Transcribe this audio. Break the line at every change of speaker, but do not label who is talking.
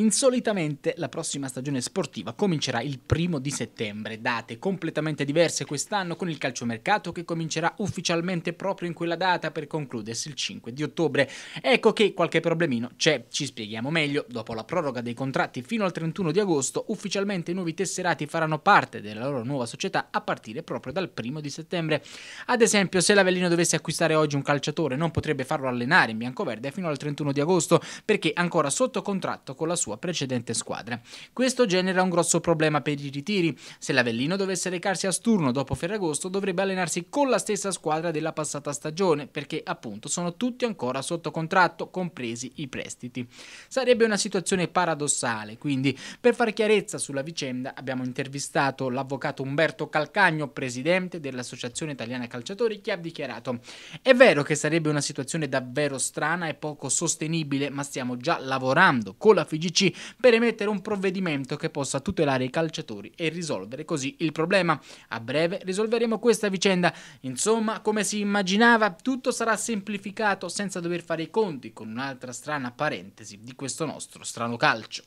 Insolitamente la prossima stagione sportiva comincerà il primo di settembre, date completamente diverse quest'anno con il calciomercato che comincerà ufficialmente proprio in quella data per concludersi il 5 di ottobre. Ecco che qualche problemino c'è, ci spieghiamo meglio. Dopo la proroga dei contratti fino al 31 di agosto, ufficialmente i nuovi tesserati faranno parte della loro nuova società a partire proprio dal primo di settembre. Ad esempio, se l'Avellino dovesse acquistare oggi un calciatore, non potrebbe farlo allenare in biancoverde fino al 31 di agosto perché ancora sotto contratto con la sua precedente squadra. Questo genera un grosso problema per i ritiri. Se l'Avellino dovesse recarsi a Sturno dopo Ferragosto, dovrebbe allenarsi con la stessa squadra della passata stagione, perché appunto sono tutti ancora sotto contratto, compresi i prestiti. Sarebbe una situazione paradossale, quindi per fare chiarezza sulla vicenda abbiamo intervistato l'avvocato Umberto Calcagno, presidente dell'Associazione Italiana Calciatori, che ha dichiarato: "È vero che sarebbe una situazione davvero strana e poco sostenibile, ma stiamo già lavorando con la FIGC per emettere un provvedimento che possa tutelare i calciatori e risolvere così il problema. A breve risolveremo questa vicenda. Insomma, come si immaginava, tutto sarà semplificato senza dover fare i conti con un'altra strana parentesi di questo nostro strano calcio.